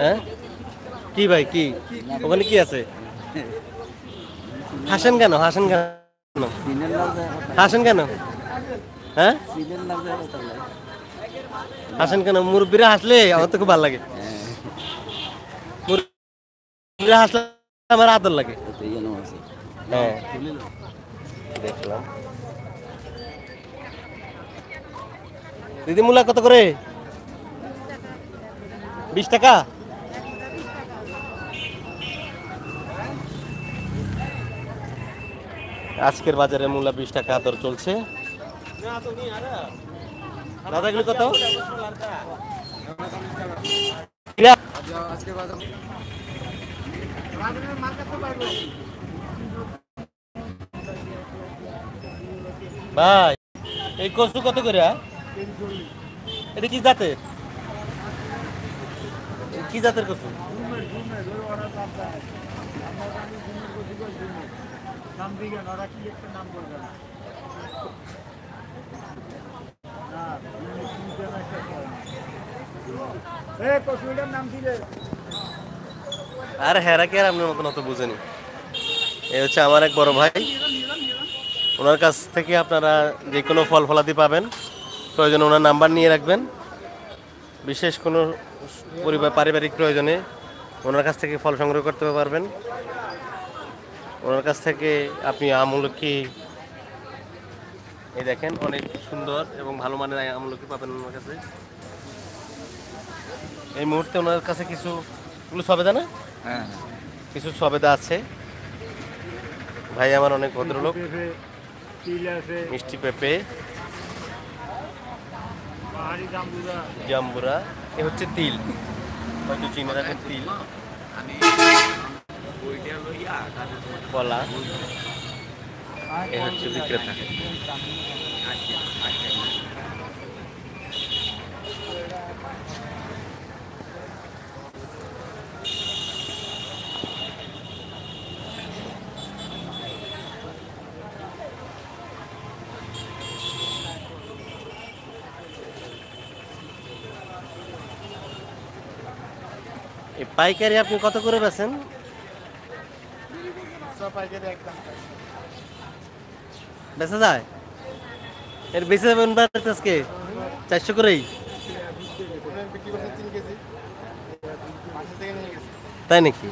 হ্যাঁ? কি ভাই কি? ওখানে কি আছে? হাসেন কেন? হাসেন কেন? হাসেন কেন? হ্যাঁ? হাসেন কেন? মুরব্বীরা হাসলে আমার তো খুব ভালো লাগে। মুরব্বীরা হাসলে আমার আদর লাগে। হ্যাঁ। দেখলাম। দিদি মূলা কত করে? বিশ টাকা? আজকের বাজারে মূলা বিশ টাকা দর চলছে। দাদাগুলি কত? ভাই, এই কচু কত করে হ্যাঁ? এটা কি জাতের কি জাতের কচু? আর হেরা কি আর আপনার মতন অত বুঝেনি? এ হচ্ছে আমার এক বড় ভাই। ওনার কাছ থেকে আপনারা যে কোনো ফল ফলাদি পাবেন। প্রয়োজনে ওনার নাম্বার নিয়ে রাখবেন। বিশেষ কোনো পরিবার পারিবারিক প্রয়োজনে ওনার কাছ থেকে ফল সংগ্রহ করতে পারবেন। ওনার কাছ থেকে আপনি আমলকি এই দেখেন অনেক সুন্দর এবং ভালো মানের আমলকি পাবেন ওনার কাছে। এই মুহূর্তে ওনার কাছে কিছু এগুলো সবেদা না? হ্যাঁ কিছু সবেদা আছে। ভাই আমার অনেক ভদ্রলোক। মিষ্টি পেঁপে। জাম্বুরা। জাম্বুরা এ হচ্ছে তিল। হয়তো চিনে রাখেন তিল। কলা। এ হচ্ছে বিক্রেতা। এই পাইকারি আপনি কত করে বেছেন বেচা যায়? এর বেঁচে যাবেন আজকে? চারশো করেই? তাই নাকি?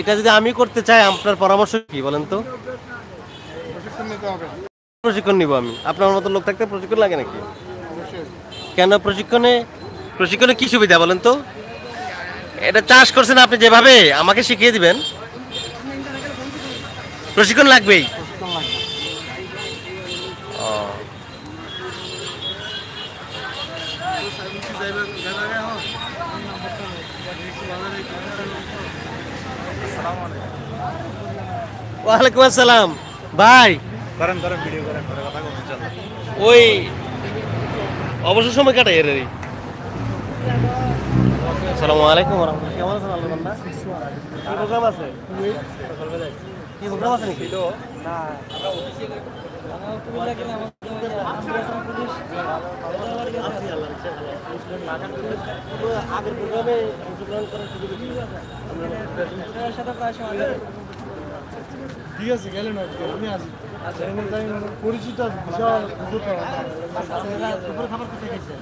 এটা যদি আমি করতে চাই আপনার পরামর্শ কি বলেন তো? প্রশিক্ষণ নিব আমি। আপনার মতো লোক থাকতে প্রশিক্ষণ লাগে নাকি? কেন প্রশিক্ষণে প্রশিক্ষণে কি সুবিধা বলেন তো? এটা চাষ করছেন আপনি যেভাবে আমাকে শিখিয়ে দিবেন। প্রশিক্ষণ লাগবেই। লাগবে ওয়ালাইকুম আসসালাম। ভাই। করেন করেন ভিডিও করেন করে কথা ওই অবসর সময় কাটাই এর। আসসালামু আলাইকুম ওরহামতুল্লাহ কেমন আছেন আল্লাহ বান্দা? কি প্রোগ্রাম আছে? কি প্রোগ্রাম আছে নাকি? না। আগের প্রোগ্রামে অংশগ্রহণ করার সুযোগ ঠিক আছে গেলেন আজকে। আমি আছি। এখানে যাই মানে পরিচিত বিশাল হুজুর খাবার কোথায় খেয়েছেন?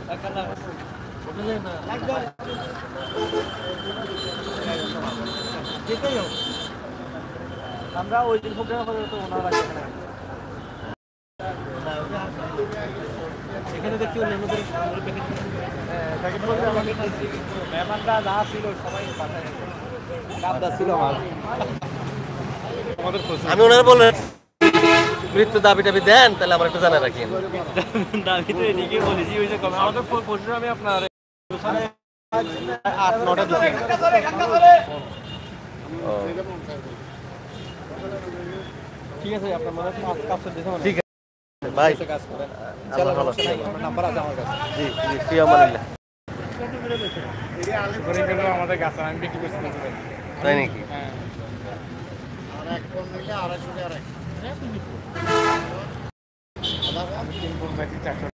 আমরা ওই দিন প্রোগ্রাম করে তো ওনারা এখানে এখানে দেখছি অন্যান্যদের আমাদের মেহমানরা যা ছিল সবাই ছিল আমি ওনারা বললেন মৃত্যু দাবি টাবি দেন তাহলে আমার একটু জানা রাখেন। দাবি তো এদিকে বলেছি ওই যে আমাদের পরশু আমি আপনার ঠিক আছে আপনার কাছে জি জি আমানিল্লাহ আমাদের করছি তাই নাকি